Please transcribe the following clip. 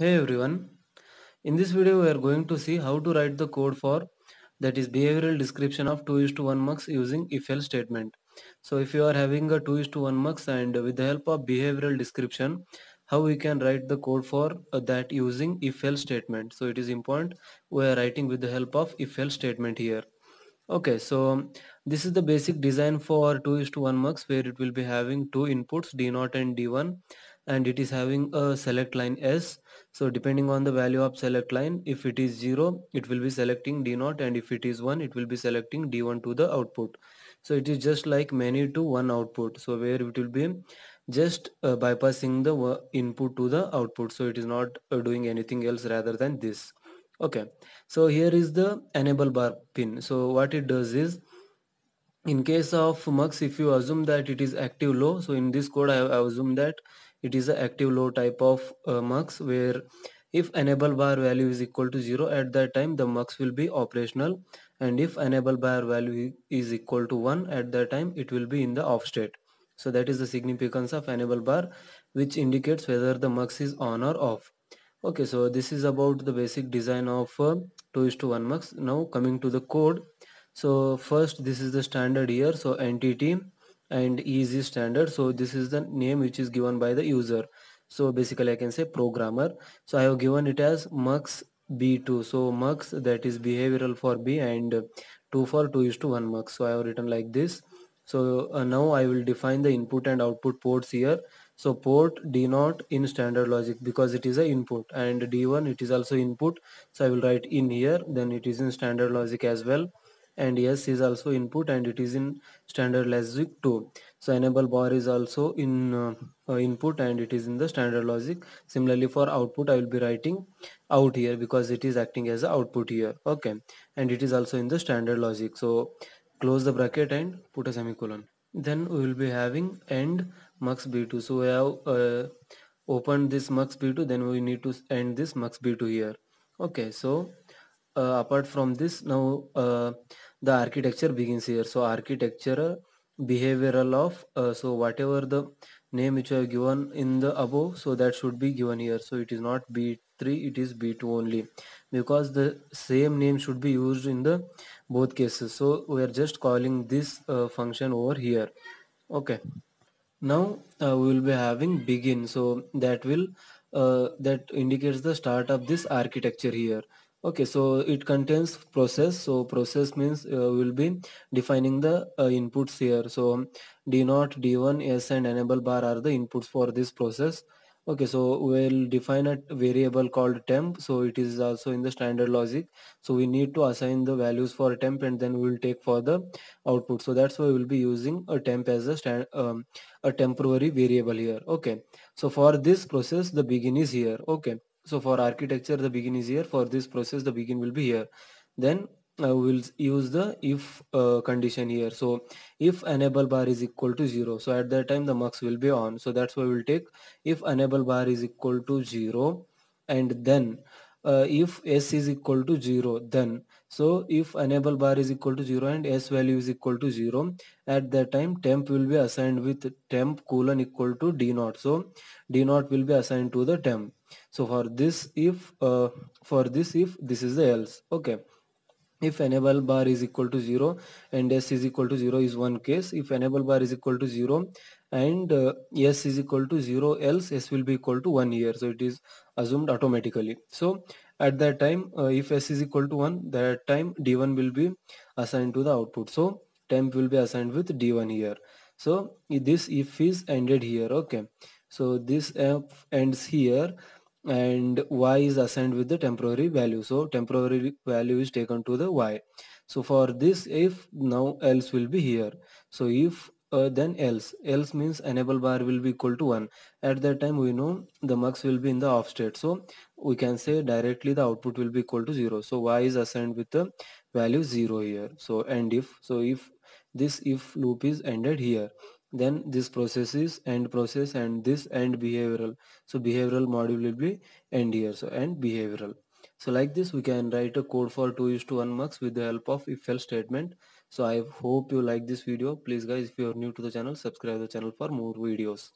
Hey everyone, in this video we are going to see how to write the code for that is behavioral description of 2 is to 1 mux using if else statement. So if you are having a 2 is to 1 mux and with the help of behavioral description how we can write the code for uh, that using if else statement. So it is important we are writing with the help of if else statement here. Okay, so this is the basic design for 2 is to 1 mux where it will be having two inputs d0 and d1 and it is having a select line s. So depending on the value of select line if it is 0 it will be selecting d0 and if it is 1 it will be selecting d1 to the output. So it is just like many to one output. So where it will be just uh, bypassing the input to the output. So it is not uh, doing anything else rather than this. Okay. So here is the enable bar pin. So what it does is in case of mux if you assume that it is active low so in this code i, I assume that it is a active low type of uh, mux where if enable bar value is equal to 0 at that time the mux will be operational. And if enable bar value is equal to 1 at that time it will be in the off state. So that is the significance of enable bar which indicates whether the mux is on or off. Okay so this is about the basic design of uh, 2 is to 1 mux now coming to the code so first this is the standard here. So entity and easy standard. So this is the name which is given by the user. So basically i can say programmer. So i have given it as mux b2 so mux that is behavioral for b and 2 for 2 is to 1 mux. So i have written like this. So uh, now i will define the input and output ports here. So port d0 in standard logic because it is a input and d1 it is also input. So i will write in here. Then it is in standard logic as well and yes is also input and it is in standard logic 2 so enable bar is also in uh, uh, input and it is in the standard logic. Similarly for output i will be writing out here because it is acting as a output here. Okay. And it is also in the standard logic. So close the bracket and put a semicolon. Then we will be having end mux b2 so we have uh, opened this mux b2 then we need to end this mux b2 here. Okay. So uh, apart from this now uh, the architecture begins here. So architecture behavioral of uh, so whatever the name which I have given in the above so that should be given here. So it is not b3 it is b2 only because the same name should be used in the both cases. So we are just calling this uh, function over here. Okay. Now uh, we will be having begin. So that will uh, that indicates the start of this architecture here okay so it contains process. So process means uh, we'll be defining the uh, inputs here. So d0 d1 s and enable bar are the inputs for this process. Okay so we'll define a variable called temp. So it is also in the standard logic. So we need to assign the values for temp and then we'll take for the output. So that's why we'll be using a temp as a stand um, a temporary variable here. Okay so for this process the begin is here. Okay so for architecture the begin is here. For this process the begin will be here. Then uh, we'll use the if uh, condition here. So if enable bar is equal to 0 so at that time the mux will be on. So that's why we'll take if enable bar is equal to 0 and then uh, if s is equal to 0 then. So if enable bar is equal to 0 and s value is equal to 0 at that time temp will be assigned with temp colon equal to d naught. So d naught will be assigned to the temp so for this if uh, for this if this is the else okay. If enable bar is equal to 0 and s is equal to 0 is one case. If enable bar is equal to 0 and uh, s is equal to 0 else s will be equal to 1 here. So it is assumed automatically. So at that time uh, if s is equal to 1 that time d1 will be assigned to the output. So temp will be assigned with d1 here. So this if is ended here okay. So this f ends here and y is assigned with the temporary value. So temporary value is taken to the y. So for this if now else will be here. So if uh, then else. Else means enable bar will be equal to 1 at that time we know the mux will be in the off state. So we can say directly the output will be equal to 0 so y is assigned with the value 0 here. So and if so if this if loop is ended here then this process is end process and this end behavioral. So behavioral module will be end here. So end behavioral. So like this we can write a code for 2 is to 1 mux with the help of if else statement. So i hope you like this video. Please guys if you are new to the channel subscribe the channel for more videos